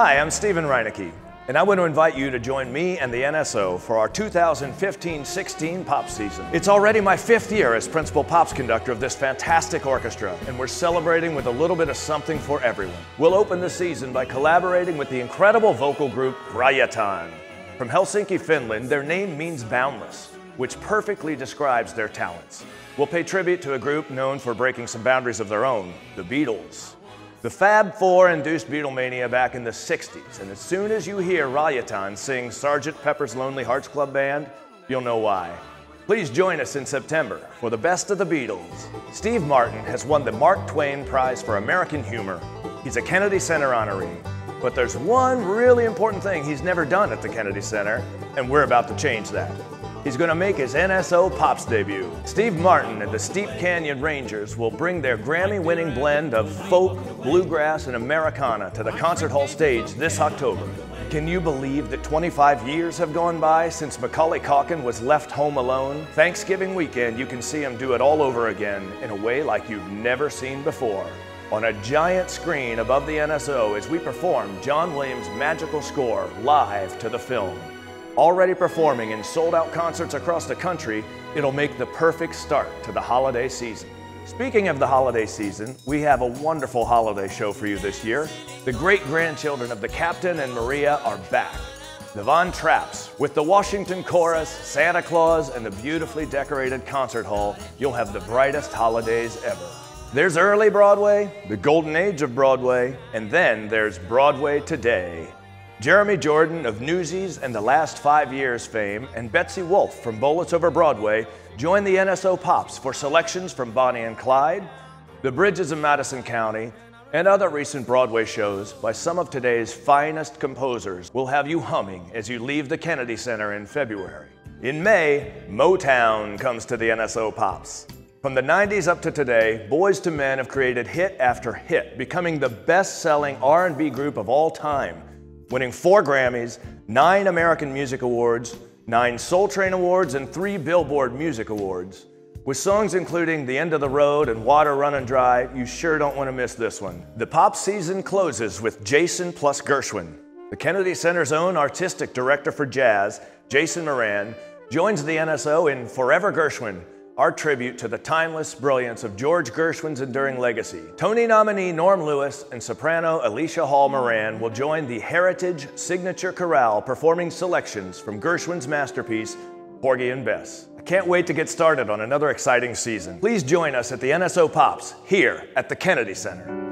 Hi, I'm Steven Reineke, and I want to invite you to join me and the NSO for our 2015-16 Pop season. It's already my fifth year as principal Pops conductor of this fantastic orchestra, and we're celebrating with a little bit of something for everyone. We'll open the season by collaborating with the incredible vocal group Rajaton. From Helsinki, Finland, their name means boundless, which perfectly describes their talents. We'll pay tribute to a group known for breaking some boundaries of their own, the Beatles. The Fab Four induced Beatlemania back in the 60s, and as soon as you hear Rajaton sing Sgt. Pepper's Lonely Hearts Club Band, you'll know why. Please join us in September for the best of the Beatles. Steve Martin has won the Mark Twain Prize for American Humor. He's a Kennedy Center honoree. But there's one really important thing he's never done at the Kennedy Center, and we're about to change that. He's going to make his NSO Pops debut. Steve Martin and the Steep Canyon Rangers will bring their Grammy winning blend of folk, bluegrass, and Americana to the concert hall stage this October. Can you believe that 25 years have gone by since Macaulay Culkin was left home alone? Thanksgiving weekend, you can see him do it all over again in a way like you've never seen before. On a giant screen above the NSO as we perform John Williams' magical score live to the film. Already performing in sold out concerts across the country, it'll make the perfect start to the holiday season. Speaking of the holiday season, we have a wonderful holiday show for you this year. The great grandchildren of the Captain and Maria are back. The Von Trapps, with the Washington Chorus, Santa Claus, and the beautifully decorated concert hall, you'll have the brightest holidays ever. There's early Broadway, the golden age of Broadway, and then there's Broadway today. Jeremy Jordan of Newsies and the Last Five Years fame and Betsy Wolfe from Bullets Over Broadway join the NSO Pops for selections from Bonnie and Clyde, The Bridges of Madison County, and other recent Broadway shows by some of today's finest composers will have you humming as you leave the Kennedy Center in February. In May, Motown comes to the NSO Pops. From the 90s up to today, Boyz II Men have created hit after hit, becoming the best-selling R&B group of all time winning four Grammys, nine American Music Awards, nine Soul Train Awards, and three Billboard Music Awards. With songs including The End of the Road and Water Running Dry, you sure don't want to miss this one. The pop season closes with Jason plus Gershwin. The Kennedy Center's own artistic director for jazz, Jason Moran, joins the NSO in Forever Gershwin, our tribute to the timeless brilliance of George Gershwin's enduring legacy. Tony nominee Norm Lewis and soprano Alicia Hall Moran will join the Heritage Signature Chorale performing selections from Gershwin's masterpiece, Porgy and Bess. I can't wait to get started on another exciting season. Please join us at the NSO Pops here at the Kennedy Center.